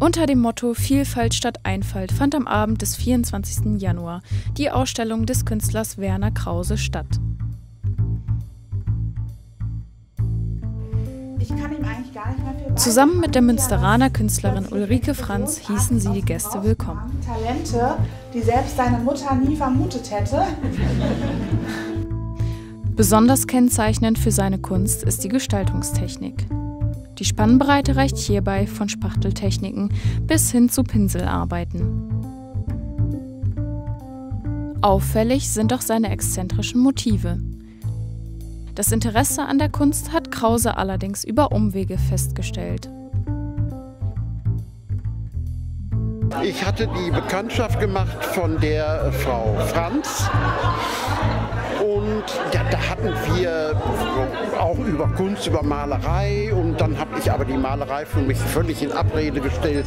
Unter dem Motto Vielfalt statt Einfalt fand am Abend des 24. Januar die Ausstellung des Künstlers Werner Krause statt. Zusammen mit der Münsteraner Künstlerin Ulrike Franz hießen sie die Gäste willkommen. Talente, die selbst seine Mutter nie vermutet hätte. Besonders kennzeichnend für seine Kunst ist die Gestaltungstechnik. Die Spannbreite reicht hierbei von Spachteltechniken bis hin zu Pinselarbeiten. Auffällig sind auch seine exzentrischen Motive. Das Interesse an der Kunst hat Krause allerdings über Umwege festgestellt. Ich hatte die Bekanntschaft gemacht von der Frau Franz und ja, da hatten wir auch über Kunst, über Malerei und dann habe ich aber die Malerei für mich völlig in Abrede gestellt.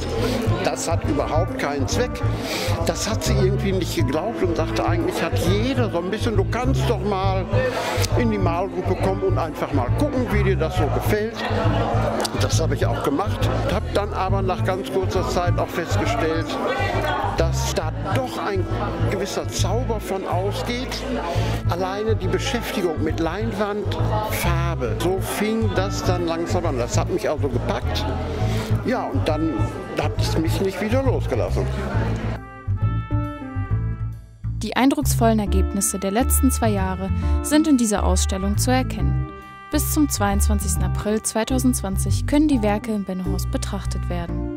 Das hat überhaupt keinen Zweck. Das hat sie irgendwie nicht geglaubt und sagte, eigentlich hat jeder so ein bisschen, du kannst doch mal in die Malgruppe kommen und einfach mal gucken, wie dir das so gefällt. Das habe ich auch gemacht, habe dann aber nach ganz kurzer Zeit auch festgestellt, dass da doch ein gewisser Zauber von ausgeht. Alleine die Beschäftigung mit Leinwand, Farbe, so fing das dann langsam an. Das hat mich also gepackt. Ja, und dann hat es mich nicht wieder losgelassen. Die eindrucksvollen Ergebnisse der letzten zwei Jahre sind in dieser Ausstellung zu erkennen. Bis zum 22. April 2020 können die Werke im Bennehaus betrachtet werden.